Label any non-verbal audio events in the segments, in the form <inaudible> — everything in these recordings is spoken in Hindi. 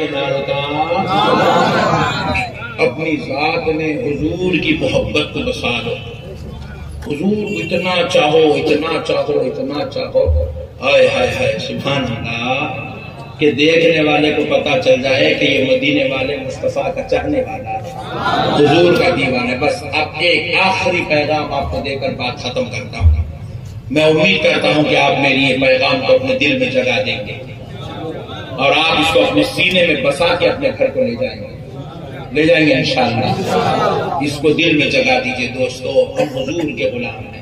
के का अपनी जात में हुजूर की मोहब्बत को बसा लो हुजूर, इतना चाहो इतना चाहो इतना चाहो। हाय हाय हाय सुभान अल्लाह कि देखने वाले को पता चल जाए कि ये मदीने वाले मुस्तफ़ा का चाहने वाला है। हुजूर का दीवाना है। बस अब एक आखिरी पैगाम आपको देकर बात खत्म करता हूँ। मैं उम्मीद करता हूँ कि आप मेरी ये पैगाम को अपने दिल में जगा देंगे। और आप इसको अपने सीने में बसा के अपने घर को ले जाएँगे। ले जाएँगे इंशाल्लाह। इसको दिल में जगा दीजिए, दोस्तों हम हुजूर के गुलाम हैं।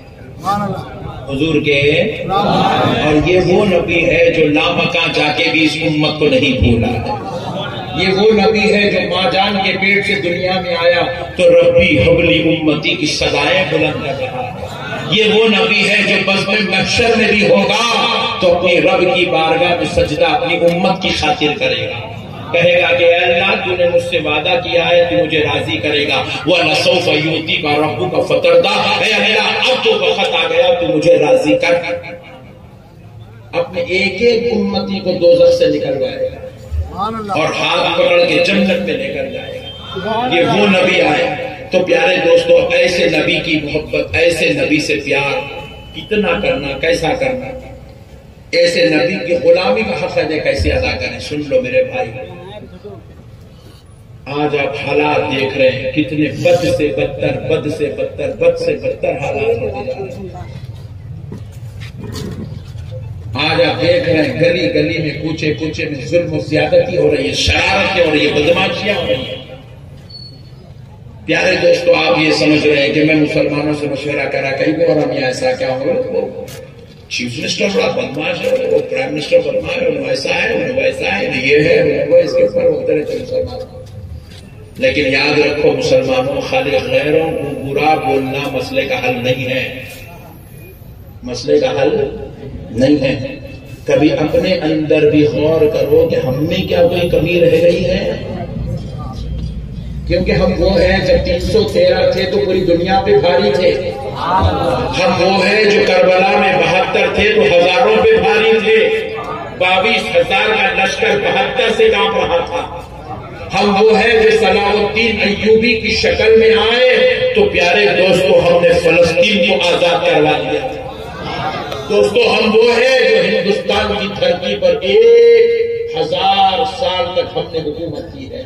हुजूर के? और ये वो नबी है जो लामका जाके भी इस उम्मत को नहीं भूला है। ये वो नबी है जो माँ जान के पेट से दुनिया में आया तो रबी हबली उम्मती की सदाएँ बुलंद कर रहा है। ये वो नबी है जो बज़म महशर में भी होगा तो अपने रब की बारगाह में सजदा अपनी उम्मत की खातिर करेगा। कहेगा कि अल्लाह तूने मुझसे वादा किया है तू मुझे राज़ी करेगा। वह नसोफ युवती का रब्बू का फतरदा अल्लाह अब तो वक्त आ गया तू मुझे राज़ी कर। अपने एक एक उम्मती को दो से निकल जाएगा। और हाथ पकड़ के जन्नत में लेकर जाएगा। ये वो नबी आए तो प्यारे दोस्तों, ऐसे नबी की मोहब्बत, ऐसे नबी से प्यार कितना करना, कैसा करना? ऐसे नबी की गुलामी का हक अदा कैसे अदा करें? सुन लो मेरे भाई। आज आप हालात देख रहे हैं, कितने बद से बदतर, बद से बदतर, बद से बदतर हालात होते जा रहे आज आप देख रहे हैं गली गली में कूचे कूचे में जुल्म ज्यादती हो रही है, शरारतें हो रही है, बदमाशियाँ हो रही है। प्यारे दोस्तों, आप ये समझ रहे हैं कि मैं मुसलमानों से मशवरा करा, कहीं भी और हम ऐसा क्या हो चीफ मिनिस्टर बड़ा बदमाश है, वो प्राइम मिनिस्टर बदमाश है वैसा है वैसा है, ये है, वो इसके ऊपर होते रहते मुसलमान। लेकिन याद रखो, मुसलमानों, खाली गैरों को बुरा बोलना मसले का हल नहीं है। मसले का हल नहीं है। कभी अपने अंदर भी गौर करो कि हम क्या कोई कमी रह गई है? क्योंकि हम वो हैं जब 313 थे तो पूरी दुनिया पे भारी थे। हम वो हैं जो करबला में बहत्तर थे तो हज़ारों पे भारी थे। बाईस हज़ार का लश्कर बहत्तर से काँप रहा था। हम वो हैं जो सलाउद्दीन अयूबी की शक्ल में आए तो प्यारे दोस्तों हमने फलस्तीन को आज़ाद करवा दिया। दोस्तों हम वो हैं जो हिंदुस्तान की धरती पर एक हज़ार साल तक हमने हुकूमत की है।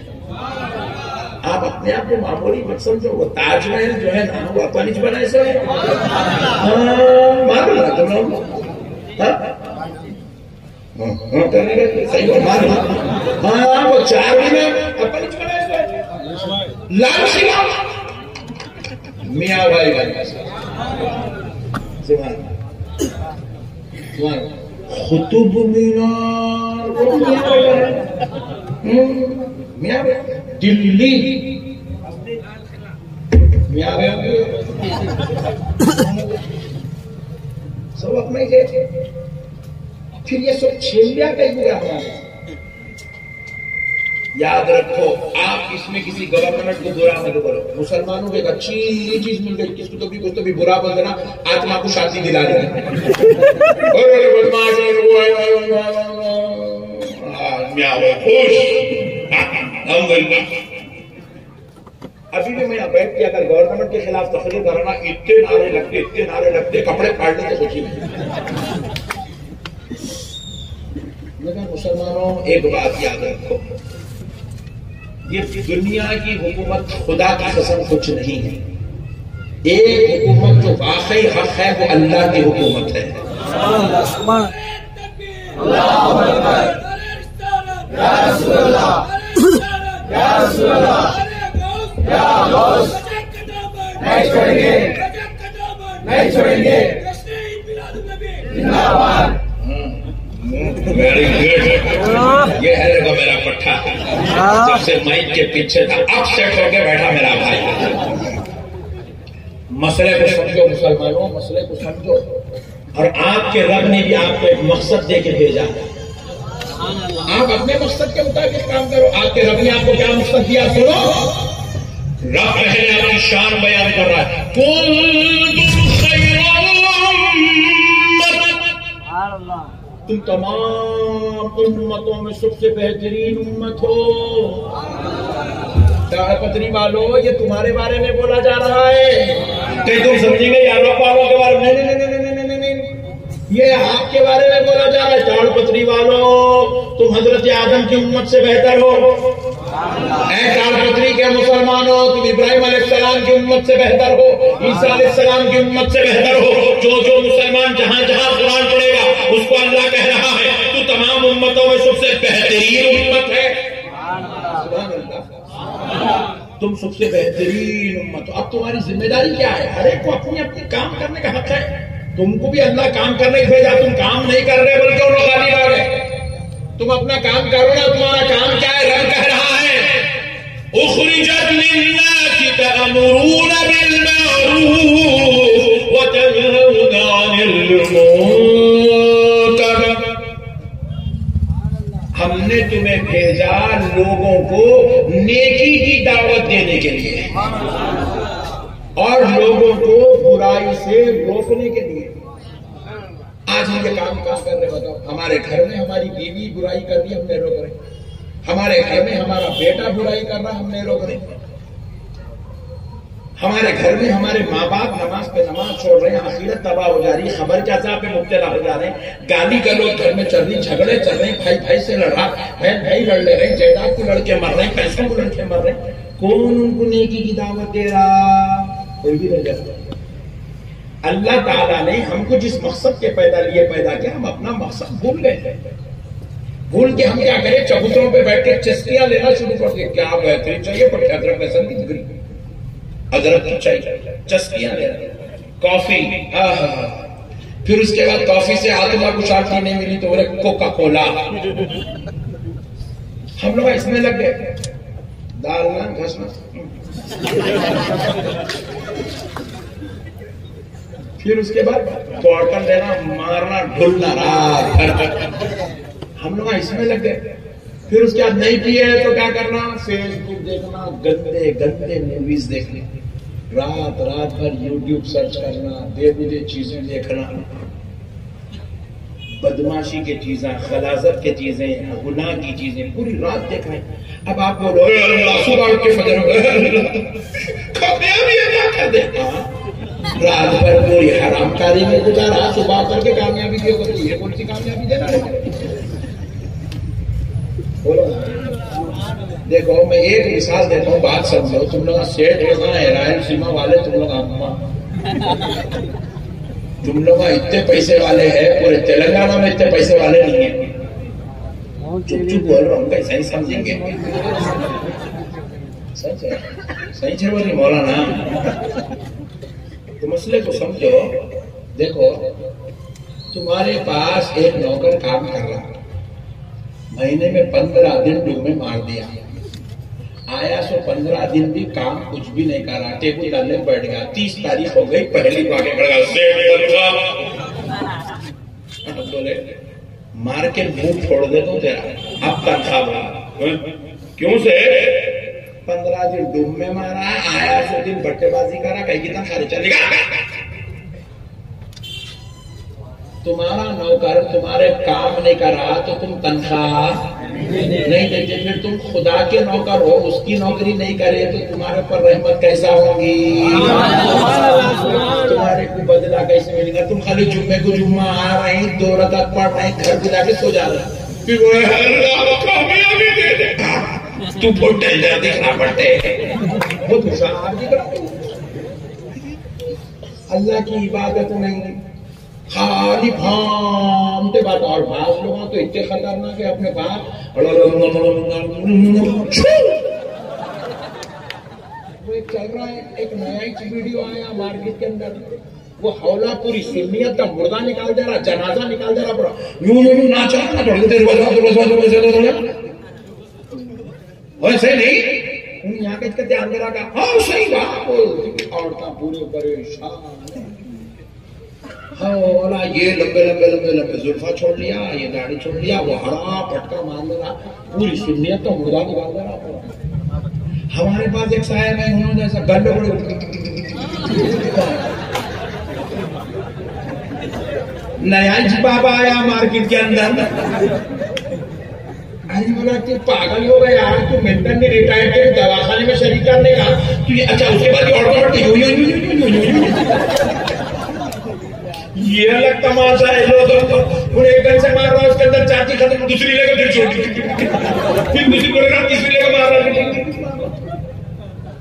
आप अपने आप को मामूली मत समझो। वो ताजमहल जो है ना वो अपन बनाए सो है तुम लोग सही हो? मार हाँ वो चार अपन बनाए सो लाल मियाँ भाई भाई सुभान। सुभान। खुतुब मीनार। मियाँ दिल्ली सब अपने के फिर ये सब छेलिया हमारे याद रखो आप इसमें किसी गवर्नमेंट को बुरा मत करो मुसलमानों को एक अच्छी चीज़ मिल गई किसको तो भी कुछ तो भी बुरा बोल देना आत्मा को शांति दिला देना। खुश। अभी भी मैं बैठ के अगर गवर्नमेंट के खिलाफ तकरीर कराना इतने नारे लगते इतने नारे लगते कपड़े फाड़ने की खुशी नहीं। मगर मुसलमानों एक बात याद रखो ये दुनिया की हुकूमत खुदा की कसम कुछ नहीं है। एक हुकूमत जो वाकई हक है वो अल्लाह की हुकूमत है। है मेरा पट्टा जब से माइक के पीछे था अपसेट होके बैठा मेरा भाई मसले को समझो मुसलमानों मसले को समझो और आपके रब ने भी आपको एक मकसद दे के भेजा आप अपने मकसद के मुताबिक काम करो। आपके रब ने आपको क्या मकसद दिया? सुनो। रब पहले अपनी शान बयान कर रहा है। तुम तमाम उम्मतों में सबसे बेहतरीन उम्मत हो। पत्नी वालों ये तुम्हारे बारे में बोला जा रहा है। कहीं तुम समझेंगे यारों वालों के बारे में। नहीं नहीं नहीं ये आपके बारे में बोला जा रहा है चाड़ पत्री वालों, तुम हज़रत आदम की उम्मत से बेहतर हो। पत्री के मुसलमानों, तुम इब्राहिम सलाम की उम्मत से बेहतर हो, ईसा सलाम की उम्मत से बेहतर हो। जो जो मुसलमान जहाँ जहाँ कुरान पढ़ेगा, उसको अल्लाह कह रहा है, तू तमाम उम्मतों में सबसे बेहतरीन उम्मत है। तुम सबसे बेहतरीन उम्मत हो। अब तुम्हारी ज़िम्मेदारी क्या है? हर एक को अपनी अपने काम करने का हक है। तुमको भी अल्लाह काम करने भेजा तुम काम नहीं कर रहे बल्कि उन गाली गए। तुम अपना काम करो ना, तुम्हारा काम क्या है? रब कह रहा है। उखरिजत लिन्नासि तअमुरून बिल व तनहूना अनिल हमने तुम्हें भेजा लोगों को नेकी की दावत देने के लिए। और लोगों को बुराई से रोकने के लिए। आज हम ये काम काम कर रहे बताओ। हमारे घर में हमारी बीवी बुराई कर रही हमने रोक रहे। हमारे घर में हमारा बेटा बुराई कर रहा हमने रोक रहे। हमारे घर में हमारे माँ बाप नमाज़ पे नमाज़ छोड़ रहे हैं, आखिरत तबाह हो जा रही है, खबर क्या पे मुबतला हो जा रहे हैं। गाली लोग घर में चल रही झगड़े चल रहे भाई भाई से लड़ रहा, बहन भाई लड़ ले रहे हैं, जायदाद को लड़के मर रहे हैं, पैसों को लड़के मर रहे हैं। कौन उनको नेकी की दावत दे रहा? कोई भी नहीं अल्लाह ताला ने हमको जिस मकसद के पैदा लिए पैदा किया, हम अपना मकसद भूल गए। भूल के हम क्या करें? चबूतरों पे बैठ के चस्कियाँ लेना शुरू कर दिए। क्या बेहतरीन चाहिए? पर अदरक लहसन की डिग्री। अदरक चाहिए। चस्कियाँ लेना। कॉफ़ी। फिर उसके बाद कॉफ़ी से आत्मा आती नहीं मिली तो बोले कोका कोला हम लोग इसमें लग गए। डालना घसना फिर उसके बाद क्वार्टर लेना मारना ढुलना हम लोग इसमें लग गए। फिर उसके बाद नहीं पिए तो क्या करना? फेसबुक देखना, गंदे गंदे मूवीज़ देखने। रात रात भर यूट्यूब सर्च करना, बेबुदे चीज़ें देखना। बदमाशी की चीज़ें, खलाजत की चीज़ें, गुनाह की चीज़ें, पूरी रात देखना अब आप बोलो सुबह के फजर <laughs> कर दे? रात भर पूरी हरामकारी में गुजारा। सुबह करके कामयाबी क्यों करती है, कौन सी कामयाबी देना बोलो देखो, मैं एक मिसाल देता हूँ, बात समझो। तुम लोग सेठ लोग रायल सीमा वाले तुम लोग तुम लोग इतने पैसे वाले हैं, पूरे तेलंगाना में इतने पैसे वाले नहीं है। चुप चुप बोल रहा हूँ कैसा ही समझेंगे? सही सही बोली, मौलाना? तो मसले को समझो। देखो, तुम्हारे पास एक नौकर काम कर रहा महीने में पंद्रह दिन डूबे मार दिया। आया सो पंद्रह दिन भी काम कुछ भी नहीं कर रहा। टेबल डालने बैठ गया। तीस तारीख हो गई, पहली बार बोले, मार के मुँह फोड़ दे तो तेरा। अब तनख्वाह क्यों से? पंद्रह दिन डूब में मारा आया सो दिन बट्टेबाजी करा कहीं की तनख्वाह चलेगा तुम्हारा नौकर तुम्हारे काम नहीं कर रहा तो तुम तनख्वाह नहीं देते, फिर तुम खुदा के नौकर हो, उसकी नौकरी नहीं करे तो तुम्हारे पर रहमत कैसा होगी? तुम्हारे को बदला कैसे मिलेगा? तुम खाली जुम्मे को जुम्मा आ रहे दो रकत पढ़ रहे घर पे जाके सो जा रहे फिर तू बहुत टेंडर दिखना पड़ते अल्लाह की इबादत नहीं खाली भामते बात और बास लोग तो इतने खतरनाक है अपने बाप वो एक चल रहा है एक नया ही वीडियो आया मार्केट के अंदर वो हौला पूरी सुन्नियत का मुर्दा निकाल दे रहा जनाजा निकाल दे रहा पूरा यूँ यूँ वैसे नहीं। यहाँ के ध्यान दे रहा हाँ सही बात। औरता पूरे परेशान हाँ। ये लंबे लंबे लंबे लंबे जुल्फा छोड़ लिया ये गाड़ी छोड़ लिया वो हरा पटका मार दे रहा पूरी सुनियत तो मुर्दा निकाल दे रहा हमारे पास एक साहब है उन्होंने ऐसा गंड बड़े नया बाबा आया मार्केट के अंदर। अरे बोला, तू पागल हो गया तू मेंटल ने रिटायर कर, दवाखाने में शरीक करने का तू अच्छा उसके बाद ऑटोमेटिक यो यो यो यो यो यो, ये अलग तमाशा है लोगों को उन्हें एक गन से मार रहा है उसके अंदर चाची खत्म, दूसरी लेकर फिर छोड़ फिर दूसरी बोलेगा तीसरी लेकर मार रहा है।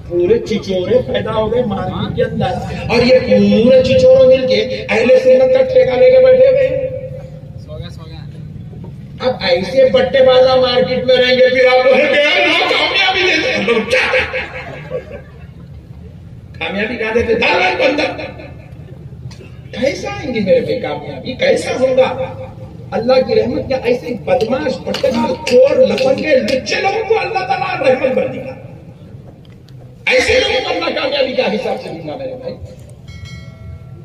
पूरे चिचोरे पैदा हो गए मार्केट के अंदर और ये पूरे चिचोरे मिलके अहले सुन्नत का ठेका लेके बैठे हुए हैं। अब ऐसे बट्टेबाजा मार्केट में रहेंगे फिर आप लोग कामयाबी देते? कामयाबी कहा देते? कैसा आएँगे मेरे पे कामयाबी? कैसा होगा? अल्लाह की रहमत क्या ऐसे बदमाश बट्टेबाज चोर लफंगे लुच्चे लोगों को अल्लाह ताला रहमत बन देगा ऐसे लोगों को अल्लाह कामयाबी का हिसाब से दूँगा मेरे भाई।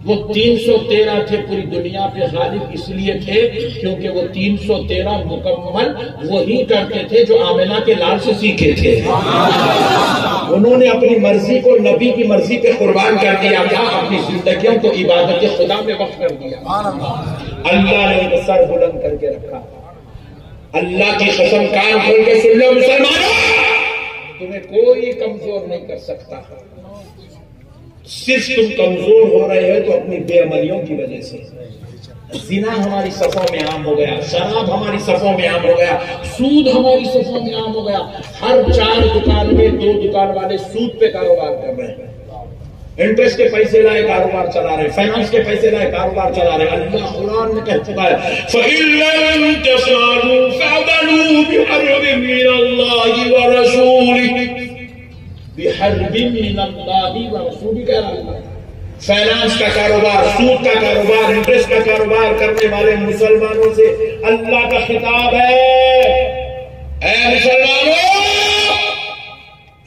वो 313 थे पूरी दुनिया पे गालिब इसलिए थे क्योंकि वो 313 मुकम्मल वही करते थे जो आमिना के लाल से सीखे थे। उन्होंने अपनी मर्ज़ी को नबी की मर्ज़ी पे कुर्बान कर दिया था, अपनी जिंदगियों को इबादत खुदा में वक्त कर दिया। अल्लाह ने सर बुलंद करके रखा। अल्लाह की कसम कान खोल के सुन लो, मुसलमानों! तुम्हें कोई कमज़ोर नहीं कर सकता। सिर्फ़ तुम कमज़ोर हो रहे हो तो अपनी बेअमलियों की वजह से। जिना हमारी सफों में आम हो गया, शराब हमारी सफों में आम हो गया, सूद हमारी सफों में आम हो गया। हर चार दुकान में, दो दुकान वाले सूद पे कारोबार कर रहे हैं। इंटरेस्ट के पैसे लाए, कारोबार चला रहे फाइनेंस के पैसे लाए, कारोबार चला रहे अल्लाह कुरान में कह चुका है फाइनेंस का कारोबार सूद का कारोबार इंटरेस्ट का कारोबार करने वाले मुसलमानों से अल्लाह का खिताब है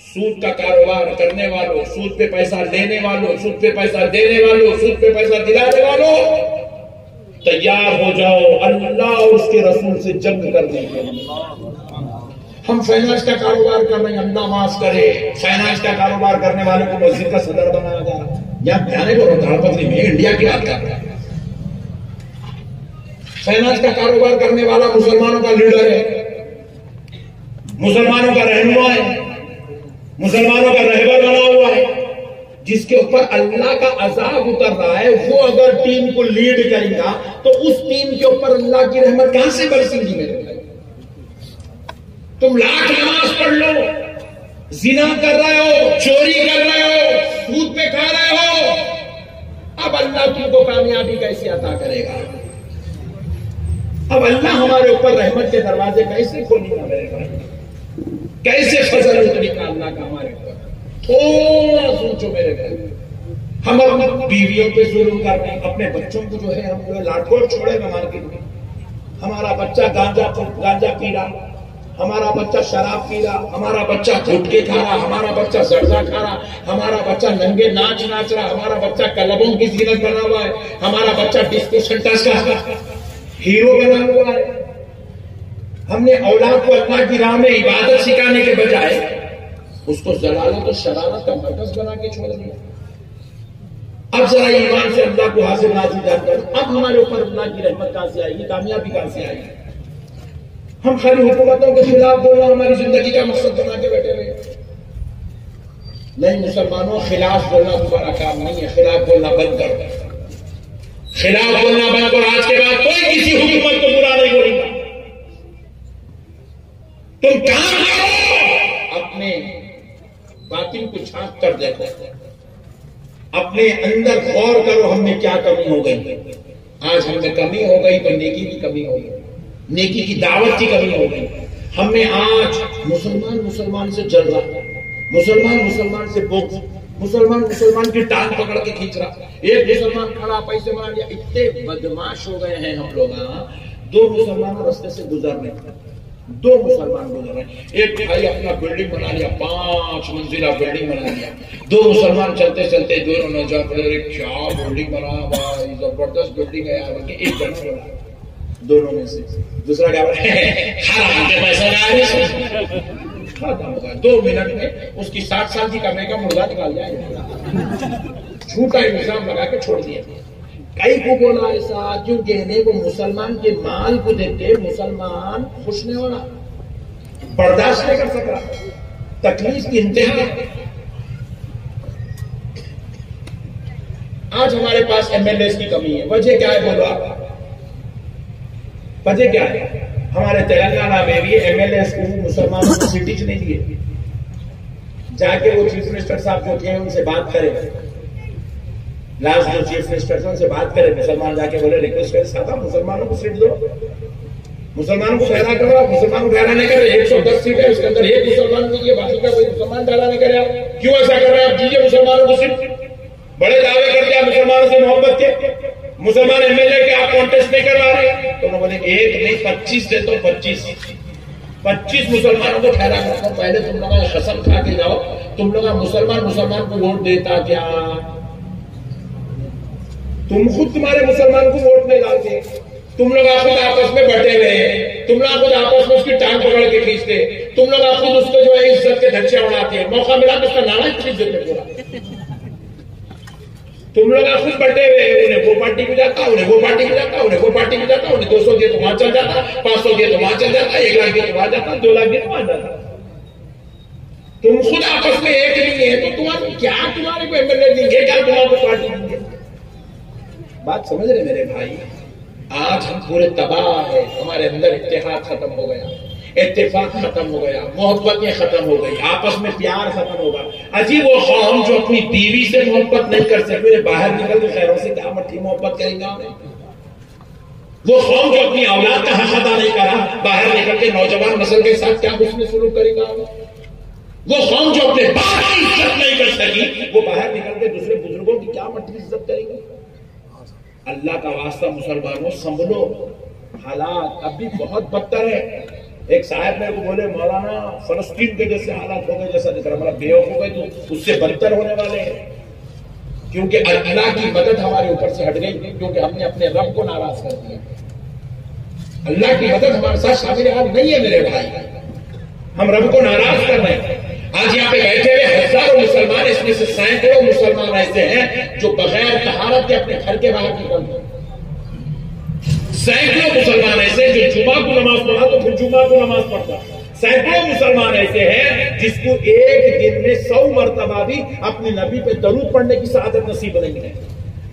सूद का कारोबार करने वालों सूद पे पैसा लेने वालों सूद पे पैसा देने वालों सूद पे पैसा दिलाने वालों तैयार हो जाओ अल्लाह और उसके रसूल से जंग करने के लिए हम फाइनेंस का कारोबार कर रहे हैं अल्लाह माफ़ करे। फाइनेंस का कारोबार करने वाले को मस्जिद का सदर बनाया जा रहा है। यहाँ ध्यान को ताड़पत्री में इंडिया की बात कर रहे हैं। फाइनेंस का कारोबार करने वाला मुसलमानों का लीडर है। मुसलमानों का रहनुमा है। मुसलमानों का रहबर बना हुआ है। जिसके ऊपर अल्लाह का अजाब उतर रहा है, वो अगर टीम को लीड करेगा तो उस टीम के ऊपर अल्लाह की रहमत कहाँ से बरसेगी मेरे तुम लाख नमाज़ पढ़ लो। जिना कर रहे हो, चोरी कर रहे हो, सूद पे खा रहे हो। अब अल्लाह तुमको कामयाबी कैसे अदा करेगा? अब अल्लाह हमारे ऊपर रहमत के दरवाजे कैसे मेरे भाई कैसे फजल उतरेगा अल्लाह का हमारे ऊपर? थोड़ा सोचो मेरे भाई हम अपने बीवियों पे जुल्म कर रहे हैं, अपने बच्चों को जो है, हम जो लाठोर छोड़ेगा मार्केट में। हमारा बच्चा गांजा गांजा पी रहा हमारा बच्चा शराब पी रहा हमारा बच्चा गुटके खा रहा हमारा बच्चा जर्दा खा रहा हमारा बच्चा नंगे नाच नाच रहा, हमारा बच्चा कलबों की जीनत बना हुआ है, हमारा बच्चा डिस्को सेंटर का हीरो बना हुआ है। हमने औलाद को अल्लाह की राह में इबादत सिखाने के बजाय उसको जलालत और शरारत का मरकज बना के छोड़ दिया। अब जरा ईमान से अल्लाह को हाजिर नाजिल जानकर अब हमारे ऊपर अल्लाह की रहमत कहाँ से आएगी? कामयाबी कहाँ से आएगी? हम खाली हुकूमतों के खिलाफ बोलना हमारी ज़िंदगी का मकसद बना के बैठे रहे। नहीं, मुसलमानों, खिलाफ बोलना तुम्हारा काम नहीं है। खिलाफ बोलना बंद करो खिलाफ बोलना बंद करो। आज के बाद कोई किसी हुकूमत को बुरा नहीं बोलेगा। तुम काम करो अपने बातिन को छाप कर देखो। अपने अंदर गौर करो हमने क्या कमी हो गई। आज हमें कमी हो गई तो नेकी की कमी हो गई। नेकी की दावत की कमी हो गई। हमें आज मुसलमान मुसलमान से जल रहा, मुसलमान मुसलमान से बोक मुसलमान मुसलमान की टांग पकड़ के खींच रहा। एक मुसलमान खड़ा, पैसे बना लिया। इतने बदमाश हो गए हैं हम लोग दो मुसलमान रास्ते से गुजर रहे दो मुसलमान गुजर रहे एक भाई अपना बिल्डिंग बना लिया, पाँच मंजिला बिल्डिंग बना लिया। दो मुसलमान चलते चलते दोनों नज़र क्या बिल्डिंग बना हुआ ज़बरदस्त बिल्डिंग है यार। एक जन बना। दोनों में से। दूसरा क्या हराम के पैसे ला दो मिनट में उसकी साठ साल की कमाई का मुर्दा निकाल जाएगा झूठा इल्ज़ाम लगा के छोड़ दिया। कई को बोला, ऐसा क्यों कहने वो मुसलमान के माल को देते? मुसलमान खुश नहीं होना। बर्दाश्त नहीं कर सक रहा तकलीफ़ की इंतहा आज हमारे पास एमएलए की कमी है। वजह क्या है बोलो आप? वजह क्या है? हमारे तेलंगाना में भी एमएलए को मुसलमानों को सिटीज़ नहीं दिए जाके वो चीफ मिनिस्टर साहब जो थे, उनसे बात करें। लास्ट जो चीफ मिनिस्टर से बात करें। मुसलमान जाके बोले, रिक्वेस्ट करें, साहब मुसलमानों को सीट दो। मुसलमान को ठहरा करो आप। मुसलमान को ठहरा नहीं करे एक सौ दस सीट है, उसके अंदर एक मुसलमान दीजिए बाकी का कोई मुसलमान ठहरा नहीं करे आप क्यों ऐसा कर रहे हैं? आप दीजिए मुसलमानों को सीट। बड़े दावे करते हैं मुसलमानों से मोहब्बत के मुसलमान एमएलए के आप कॉन्टेस्ट नहीं करवा रहे? तो बोले, एक नहीं, पच्चीस दे तो पच्चीस। पच्चीस मुसलमानों को ठहरा कर पहले तुम लोग कसम खा के जाओ। तुम लोग मुसलमान मुसलमान को वोट देता क्या? तुम खुद तुम्हारे मुसलमान को वोट नहीं डालते। तुम लोग खुद आपस में बटे हुए हैं। तुम लोग खुद आपस में उसकी टांग पकड़ के खींचते तुम लोग खुद उसको जो है इज़्ज़त के धक्के उड़ाते हैं। मौका मिला तो उसका नारा खींच देते पूरा तुम लोग खुद बटे हुए उन्हें वो पार्टी में जाता, उन्हें वो पार्टी में जाता, उन्हें वो पार्टी में जाता, उन्हें दो सौ दिए तो वहाँ चल जाता, पाँच सौ दिए तो वहाँ चल जाता, एक लाख दिए तो वहाँ जाता, दो लाख दिए तो वहाँ जाता। तुम खुद आपस में एक नहीं है तो तुम्हारे क्या तुम्हारे को एमएलए देंगे क्या तुम्हारे को पार्टी देंगे बात समझ रहे मेरे भाई? आज हम पूरे तबाह है, हमारे अंदर इतिहास खत्म हो गया। इत्तेफाक खत्म हो गया, मोहब्बतें खत्म हो गई, आपस में प्यार खत्म होगा। अजी वो कौम जो अपनी बीवी से मोहब्बत नहीं कर सकते बाहर निकल के खैरों से क्या मट्टी मोहब्बत करेंगे वो कौम जो अपनी औलाद का हक अदा नहीं करा, बाहर निकल के नौजवान नस्ल के साथ क्या उसमें शुरू करेगा वो कौम जो अपने बाप की इज़्ज़त नहीं कर सकी, वो बाहर निकल के दूसरे बुज़ुर्गों की क्या मट्टी इज़्ज़त करेगी? अल्लाह का वास्ता मुसलमानों संभलो हालात अब भी बहुत बदतर है। एक साहब मेरे को बोले, मौलाना, फलस्तीन के जैसे हालात हो गए, जैसा दिख रहा मतलब बेवक हो गए तो उससे बदतर होने वाले हैं। क्योंकि अल्लाह की मदद हमारे ऊपर से हट गई, क्योंकि हमने अपने रब को नाराज़ कर दिया। अल्लाह की मदद हमारे साथ शामिल नहीं है मेरे भाई। हम रब को नाराज़ कर रहे हैं। आज यहाँ पे बैठे हुए हज़ारों मुसलमान, इसमें से सैकड़ों मुसलमान ऐसे हैं, जो बगैर तहारत के अपने घर के बाहर निकलते हैं सैकड़ों मुसलमान ऐसे जो जुमा को नमाज़ पढ़ा तो फिर जुमा को नमाज़ पढ़ता। सैकड़ों मुसलमान ऐसे हैं जिसको एक दिन में सौ मरतबा भी अपने नबी पे दरूद पढ़ने की शहादत नसीब नहीं है।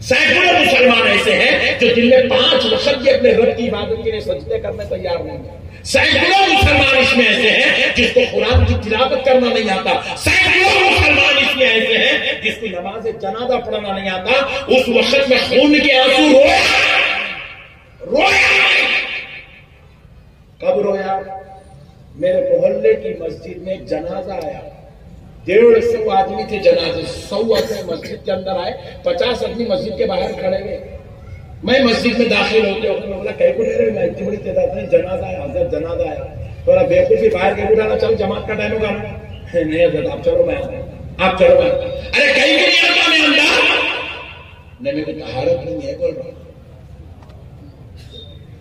सैकड़ों मुसलमान ऐसे हैं जो दिन में पाँच वक्त के अपने रब की इबादत के लिए सजदे करने तैयार नहीं है। सैकड़ों मुसलमान इसमें ऐसे हैं जिसको कुरान की तिलावत करना नहीं आता। सैकड़ों मुसलमान इसमें ऐसे हैं जिसको नमाज़ जनाजा पढ़ना नहीं आता। उस वक्त में खून के आँसू रोया मस्जिद में जनाजा आया। डेढ़ सौ आदमी थे जनाजे, सौ आदमी मस्जिद के अंदर आए, पचास आदमी मस्जिद के बाहर खड़े हुए। मैं मस्जिद में दाखिल होते होते बोला, कह को रहे मैं इतनी बड़ी तादाद में जनाजा आया, हज़रत जनाजा आया। बोला, बेवकूफ़ी बाहर के उठाना चल जमात का टाइम होगा। नहीं हज़रत, आप चलो मैं आप चलो मैं अरे, कहीं को नहीं आता मैं अंदर? नहीं, मेरे को तहारत नहीं है, बोल रहा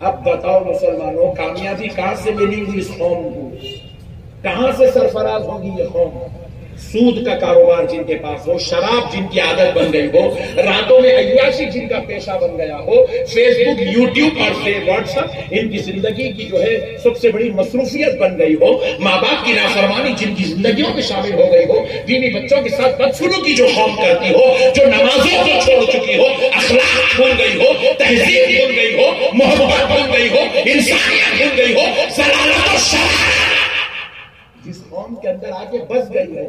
अब बताओ मुसलमानों, कामयाबी कहाँ से मिलेगी इस कौम को? कहाँ से सरफराज होगी ये कौम? सूद का कारोबार जिनके पास हो, शराब जिनकी आदत बन गई हो, रातों में अयाशी जिनका पेशा बन गया हो फेसबुक यूट्यूब और व्हाट्सएप इनकी ज़िंदगी की जो है सबसे बड़ी मसरूफियत बन गई हो माँ बाप की नाफरमानी जिनकी जिंदगियों में शामिल हो गई हो, बीवी बच्चों के साथ बदसुलू की जो कौम करती हो, जो नमाजों को छोड़ चुकी हो, अखलाक भूल गई हो, तहजीब भूल गई हो, मोहब्बत भूल गई हो, इंसानियत भूल गई हो, सलालत और जिस कौम के अंदर आके बस गई है।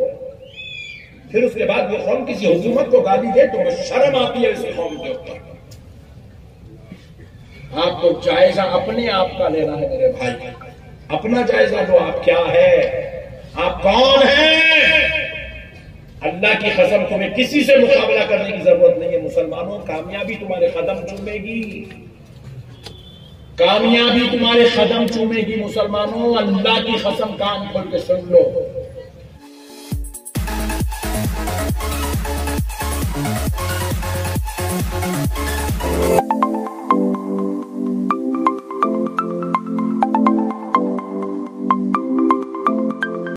फिर उसके बाद वो कौम किसी हुकूमत को गाली दे तो शर्म आती है उस कौम के ऊपर। आपको जायजा अपने आप का लेना है मेरे भाई। अपना जायजा लो आप क्या है? आप कौन है? अल्लाह की कसम, तुम्हें किसी से मुकाबला करने की ज़रूरत नहीं है। मुसलमानों, कामयाबी तुम्हारे कदम चूमेगी। कामयाबी तुम्हारे कदम चूमेगी मुसलमानों। अल्लाह की कसम कान खोल के सुन लो।